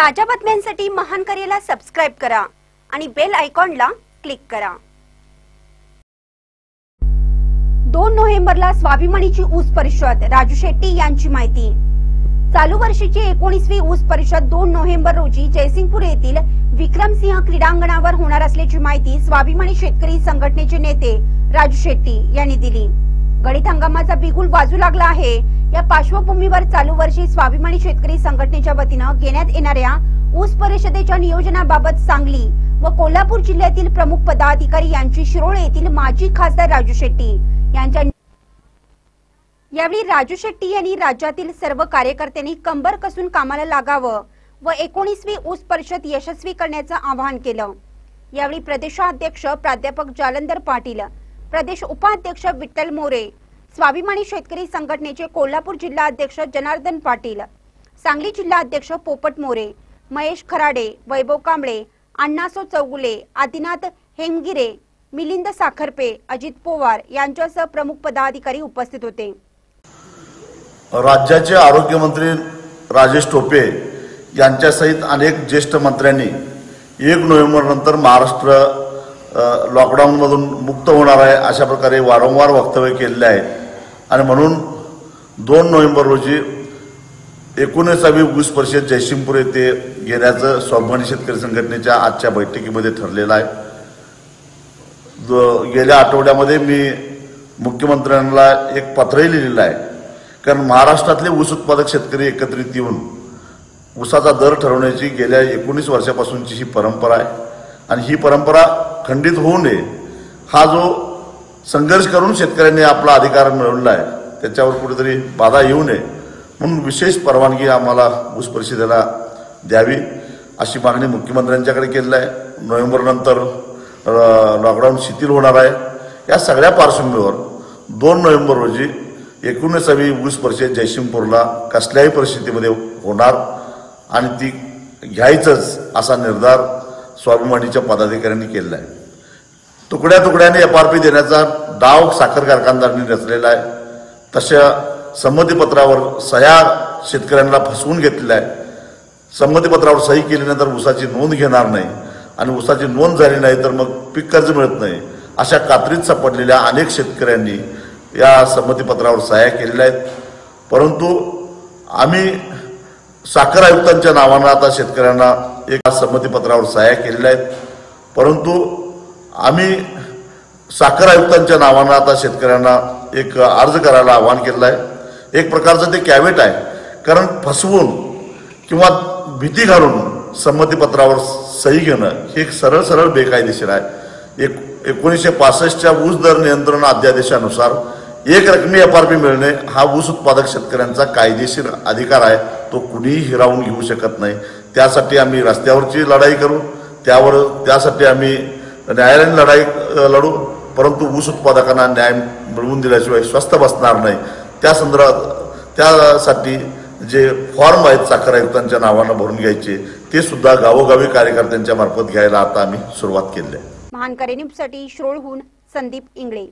ताज्या बातम्यांसाठी महान करेला सबस्क्राईब करा आणि बेल आयकॉनला क्लिक करा. दोन नोव्हेंबरला स्वाभिमानीची ऊस परिषद. राजू शेट्टी यांची माहिती. चालू वर्षीची एकोणीसवी ऊस परिषद दोन नोव्हेंबर रोजी जयसिंगपूर येथील विक्रमसिंह क्रीडांगणावर होणार असल्याची माहिती स्वाभिमानी शेतकरी संघटनेचे नेते राजू शेट्टी यांनी दिली. गणित हंगामाचा बिगुल वाजू लागला आहे. या पार्श्वभूमीवर चालू वर्षी स्वाभिमानी शेतकरी संघटनेच्या वतीनं घेण्यात येणाऱ्या ऊस परिषदेच्या नियोजनाबाबत सांगली व कोल्हापूर जिल्ह्यातील प्रमुख पदाधिकारी यांची शिरोळ येथील माजी खासदार राजू शेट्टी यांच्या यावेळी राजू शेट्टी यांनी राज्यातील सर्व कार्यकर्त्यांनी कंबर कसून कामाला लागावं व एकोणीसवी ऊस परिषद यशस्वी करण्याचं आवाहन केलं. यावेळी प्रदेशाध्यक्ष प्राध्यापक जालंधर पाटील प्रदेश उपाध्यक्ष विठ्ठल मोरे स्वाभिमानी शेतकरी संघटनेचे कोल्हापूर जिल्हा अध्यक्ष जनार्दन पाटील सांगली जिल्हा अध्यक्ष पोपट मोरे महेश खराडे वैभव कांबळे अण्णासो चौगुले आदिनाथ हेमगिरे मिलिंद साखरपे अजित पोवार यांच्यासह प्रमुख पदाधिकारी उपस्थित होते. राज्याचे आरोग्यमंत्री राजेश टोपे यांच्यासहित अनेक ज्येष्ठ मंत्र्यांनी एक नोव्हेंबर नंतर महाराष्ट्र लॉकडाऊनमधून मुक्त होणार आहे अशा प्रकारे वारंवार वक्तव्य केलेले आहे आणि म्हणून दोन नोव्हेंबर रोजी एकोणीसावी ऊस परिषद जयसिंगपूर येथे घेण्याचं स्वाभिमानी शेतकरी संघटनेच्या आजच्या बैठकीमध्ये ठरलेलं आहे. जो गेल्या आठवड्यामध्ये मी मुख्यमंत्र्यांना एक पत्रही लिहिलेलं आहे. कारण महाराष्ट्रातले ऊस उत्पादक शेतकरी एकत्रित येऊन ऊसाचा दर ठरवण्याची गेल्या एकोणीस वर्षापासूनची ही परंपरा आहे. आणि ही परंपरा खंडित होऊ नये. हा जो संघर्ष करून शेतकऱ्यांनी आपला अधिकार मिळवला आहे त्याच्यावर कुठेतरी बाधा येऊ नये. म्हणून विशेष परवानगी आम्हाला ऊस परिषदेला द्यावी अशी मागणी मुख्यमंत्र्यांच्याकडे केलेली आहे. नोव्हेंबरनंतर लॉकडाऊन शिथिल होणार आहे. या सगळ्या पार्श्वभूमीवर दोन नोव्हेंबर रोजी एकोणीसावी ऊस परिषद जयसिंगपूरला कसल्याही परिस्थितीमध्ये होणार आणि ती घ्यायचंच असा निर्धार स्वाभिमानीच्या पदाधिकाऱ्यांनी केलेला आहे. तुकड्या तुकड्याने एफ आर पी देण्याचा डाव साखर कारखानदारांनी रचलेला आहे. तशा संमतीपत्रावर सह्या शेतकऱ्यांना फसवून घेतलेल्या आहे. संमतीपत्रावर सही केल्यानंतर ऊसाची नोंद घेणार नाही आणि ऊसाची नोंद झाली नाही तर मग पीक कर्ज मिळत नाही. अशा कात्रीत सापडलेल्या अनेक शेतकऱ्यांनी या संमतीपत्रावर सह्या केलेल्या आहेत. परंतु आम्ही साखर आयुक्तांच्या नावानं आता शेतकऱ्यांना एका संमतीपत्रावर सह्या केलेल्या आहेत. परंतु आम्ही साखर आयुक्तांच्या नावानं आता शेतकऱ्यांना एक अर्ज करायला आवाहन केलेलं आहे. एक प्रकारचं ते कॅवेट आहे. कारण फसवून किंवा भीती घालून संमतीपत्रावर सही घेणं हे एक सरळ सरळ बेकायदेशीर आहे. एक एकोणीसशे पासष्टच्या ऊस दर नियंत्रण अध्यादेशानुसार एक रकमी एफ आर पी मिळणे हा ऊस उत्पादक शेतकऱ्यांचा कायदेशीर अधिकार आहे. तो कुणीही हिरावून घेऊ शकत नाही. त्यासाठी आम्ही रस्त्यावरची लढाई करू त्यावर त्यासाठी आम्ही न्यायालयीन लढाई लढू परंतु ऊस उत्पादकांना न्याय मिळवून दिल्याशिवाय स्वस्थ बसणार नाही. त्या संदर्भात त्यासाठी जे फॉर्म आहेत साखर आयुक्तांच्या नावानं भरून घ्यायचे ते सुद्धा गावोगावी कार्यकर्त्यांच्या मार्फत घ्यायला आता आम्ही सुरुवात केली आहे. महान न्यूजसाठी संदीप इंगळे.